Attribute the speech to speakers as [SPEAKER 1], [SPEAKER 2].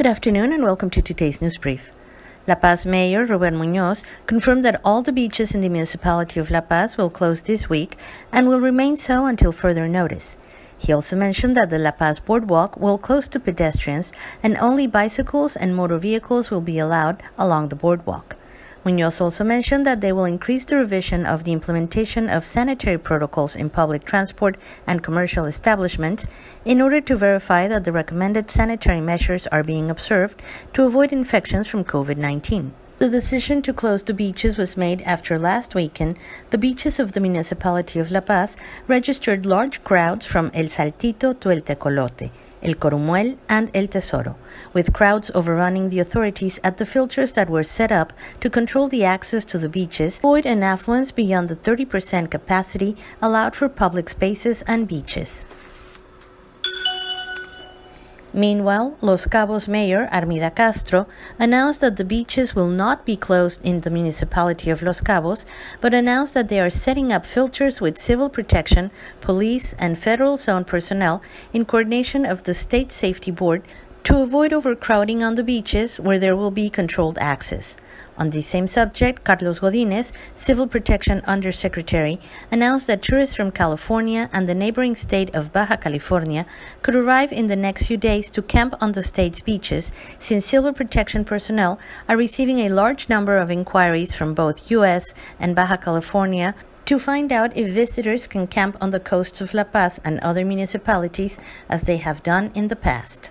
[SPEAKER 1] Good afternoon and welcome to today's news brief. La Paz Mayor Rubén Munoz confirmed that all the beaches in the municipality of La Paz will close this week and will remain so until further notice. He also mentioned that the La Paz boardwalk will close to pedestrians and only bicycles and motor vehicles will be allowed along the boardwalk. Munoz also mentioned that they will increase the revision of the implementation of sanitary protocols in public transport and commercial establishments in order to verify that the recommended sanitary measures are being observed to avoid infections from COVID 19. The decision to close the beaches was made after last weekend the beaches of the municipality of La Paz registered large crowds from El Saltito to El Tecolote, El Coromuel, and El Tesoro, with crowds overrunning the authorities at the filters that were set up to control the access to the beaches, avoid an affluence beyond the 30% capacity allowed for public spaces and beaches. Meanwhile, Los Cabos Mayor Armida Castro announced that the beaches will not be closed in the municipality of Los Cabos, but announced that they are setting up filters with civil protection, police, and federal zone personnel in coordination of the State Safety Board to avoid overcrowding on the beaches where there will be controlled access. On the same subject, Carlos Godinez, Civil Protection Undersecretary, announced that tourists from California and the neighboring state of Baja California could arrive in the next few days to camp on the state's beaches, since civil protection personnel are receiving a large number of inquiries from both U.S. and Baja California to find out if visitors can camp on the coasts of La Paz and other municipalities as they have done in the past.